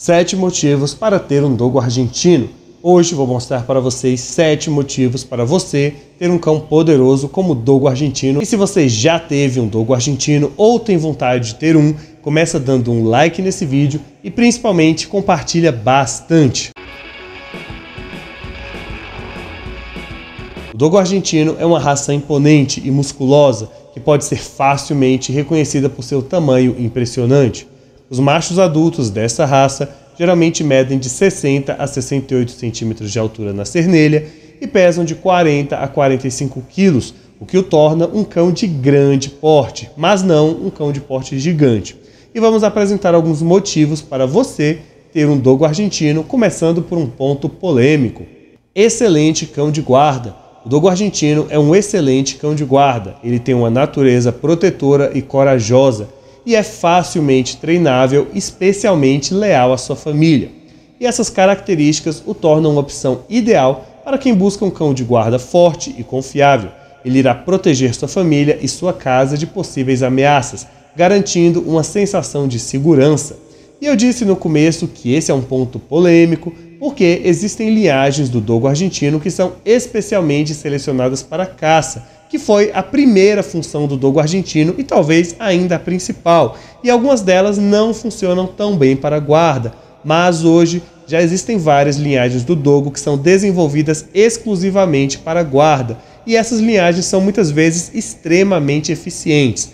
7 motivos para ter um dogo argentino. Hoje vou mostrar para vocês 7 motivos para você ter um cão poderoso como o dogo argentino. E se você já teve um dogo argentino ou tem vontade de ter um, começa dando um like nesse vídeo e principalmente compartilha bastante. O dogo argentino é uma raça imponente e musculosa que pode ser facilmente reconhecida por seu tamanho impressionante. Os machos adultos dessa raça geralmente medem de 60 a 68 centímetros de altura na cernelha e pesam de 40 a 45 quilos, o que o torna um cão de grande porte, mas não um cão de porte gigante. E vamos apresentar alguns motivos para você ter um dogo argentino, começando por um ponto polêmico. Excelente cão de guarda. O dogo argentino é um excelente cão de guarda. Ele tem uma natureza protetora e corajosa e é facilmente treinável, especialmente leal à sua família. E essas características o tornam uma opção ideal para quem busca um cão de guarda forte e confiável. Ele irá proteger sua família e sua casa de possíveis ameaças, garantindo uma sensação de segurança. E eu disse no começo que esse é um ponto polêmico, porque existem linhagens do dogo argentino que são especialmente selecionadas para caça que foi a primeira função do dogo argentino e talvez ainda a principal, e algumas delas não funcionam tão bem para guarda, mas hoje já existem várias linhagens do dogo que são desenvolvidas exclusivamente para guarda, e essas linhagens são muitas vezes extremamente eficientes.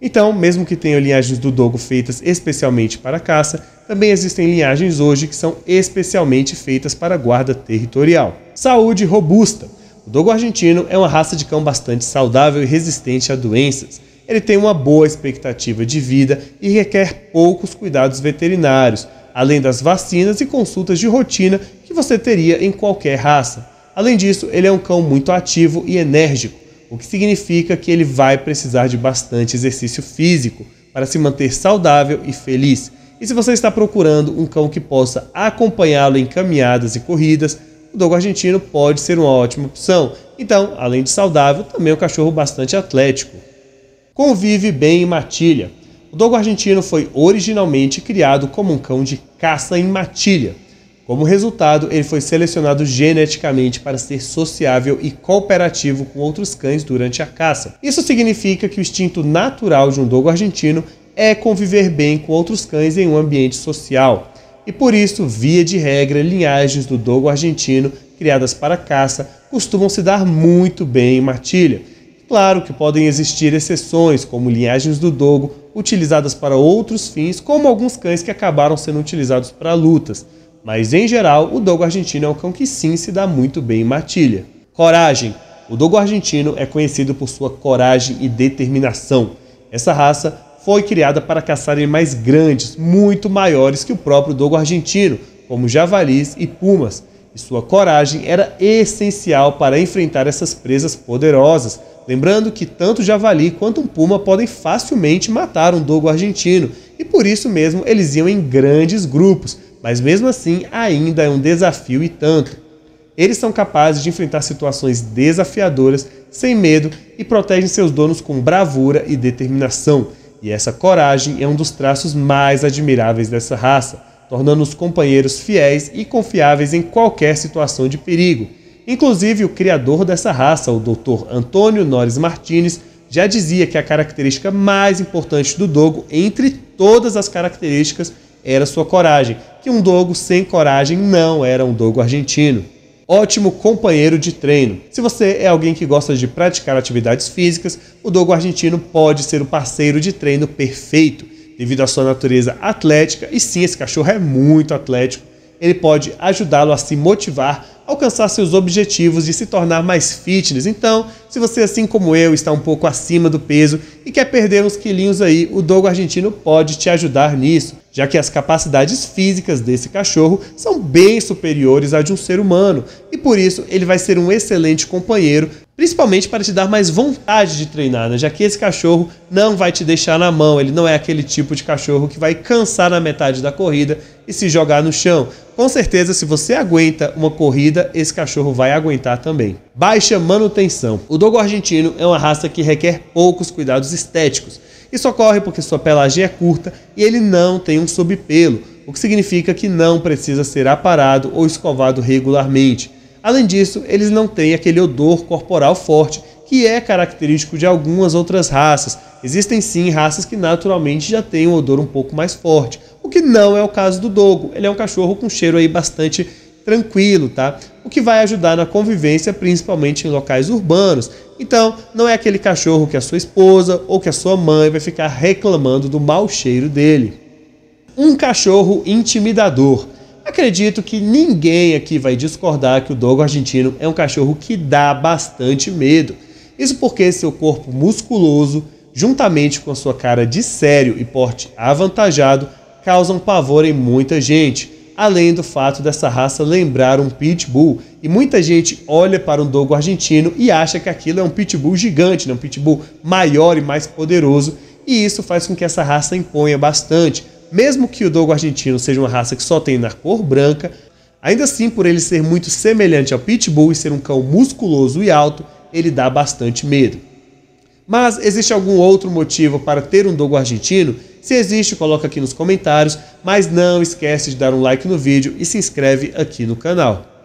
Então, mesmo que tenham linhagens do dogo feitas especialmente para caça, também existem linhagens hoje que são especialmente feitas para guarda territorial. Saúde robusta. O dogo argentino é uma raça de cão bastante saudável e resistente a doenças. Ele tem uma boa expectativa de vida e requer poucos cuidados veterinários, além das vacinas e consultas de rotina que você teria em qualquer raça. Além disso, ele é um cão muito ativo e enérgico, o que significa que ele vai precisar de bastante exercício físico para se manter saudável e feliz. E se você está procurando um cão que possa acompanhá-lo em caminhadas e corridas, o dogo argentino pode ser uma ótima opção. Então, além de saudável, também é um cachorro bastante atlético. Convive bem em matilha. O dogo argentino foi originalmente criado como um cão de caça em matilha. Como resultado, ele foi selecionado geneticamente para ser sociável e cooperativo com outros cães durante a caça. Isso significa que o instinto natural de um dogo argentino é conviver bem com outros cães em um ambiente social e por isso, via de regra, linhagens do dogo argentino criadas para caça costumam se dar muito bem em matilha. Claro que podem existir exceções, como linhagens do dogo utilizadas para outros fins, como alguns cães que acabaram sendo utilizados para lutas, mas em geral, o dogo argentino é um cão que sim se dá muito bem em matilha. Coragem. O dogo argentino é conhecido por sua coragem e determinação. Essa raça foi criada para caçar animais grandes, muito maiores que o próprio dogo argentino, como javalis e pumas, e sua coragem era essencial para enfrentar essas presas poderosas. Lembrando que tanto o javali quanto um puma podem facilmente matar um dogo argentino, e por isso mesmo eles iam em grandes grupos, mas mesmo assim ainda é um desafio e tanto. Eles são capazes de enfrentar situações desafiadoras sem medo e protegem seus donos com bravura e determinação. E essa coragem é um dos traços mais admiráveis dessa raça, tornando-os companheiros fiéis e confiáveis em qualquer situação de perigo. Inclusive, o criador dessa raça, o Dr. Antônio Nores Martinez, já dizia que a característica mais importante do dogo, entre todas as características, era sua coragem, que um dogo sem coragem não era um dogo argentino ótimo companheiro de treino. Se você é alguém que gosta de praticar atividades físicas, o dogo argentino pode ser o parceiro de treino perfeito, devido à sua natureza atlética, e sim, esse cachorro é muito atlético. Ele pode ajudá-lo a se motivar, alcançar seus objetivos de se tornar mais fitness. Então, se você, assim como eu, está um pouco acima do peso e quer perder uns quilinhos aí, o dogo argentino pode te ajudar nisso já que as capacidades físicas desse cachorro são bem superiores à de um ser humano, e por isso ele vai ser um excelente companheiro, principalmente para te dar mais vontade de treinar, né? já que esse cachorro não vai te deixar na mão, ele não é aquele tipo de cachorro que vai cansar na metade da corrida e se jogar no chão. Com certeza, se você aguenta uma corrida, esse cachorro vai aguentar também. Baixa manutenção. O dogo argentino é uma raça que requer poucos cuidados estéticos, isso ocorre porque sua pelagem é curta e ele não tem um subpelo, o que significa que não precisa ser aparado ou escovado regularmente. Além disso, eles não têm aquele odor corporal forte que é característico de algumas outras raças. Existem sim raças que naturalmente já têm um odor um pouco mais forte, o que não é o caso do dogo. Ele é um cachorro com cheiro aí bastante tranquilo, tá? O que vai ajudar na convivência, principalmente em locais urbanos. Então, não é aquele cachorro que a sua esposa ou que a sua mãe vai ficar reclamando do mau cheiro dele. Um cachorro intimidador. Acredito que ninguém aqui vai discordar que o dogo argentino é um cachorro que dá bastante medo. Isso porque seu corpo musculoso, juntamente com a sua cara de sério e porte avantajado, causam pavor em muita gente, além do fato dessa raça lembrar um pitbull. E muita gente olha para um dogo argentino e acha que aquilo é um pitbull gigante, né? um pitbull maior e mais poderoso, e isso faz com que essa raça imponha bastante. Mesmo que o dogo argentino seja uma raça que só tem na cor branca, ainda assim por ele ser muito semelhante ao pitbull e ser um cão musculoso e alto, ele dá bastante medo. Mas existe algum outro motivo para ter um dogo argentino? Se existe, coloca aqui nos comentários, mas não esquece de dar um like no vídeo e se inscreve aqui no canal.